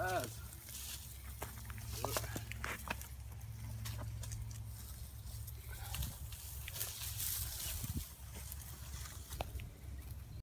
Yes.